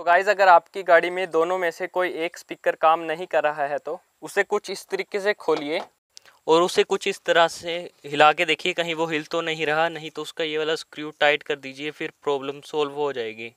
तो गाइज़ अगर आपकी गाड़ी में दोनों में से कोई एक स्पीकर काम नहीं कर रहा है तो उसे कुछ इस तरीके से खोलिए और उसे कुछ इस तरह से हिला के देखिए, कहीं वो हिल तो नहीं रहा, नहीं तो उसका ये वाला स्क्रू टाइट कर दीजिए, फिर प्रॉब्लम सोल्व हो जाएगी।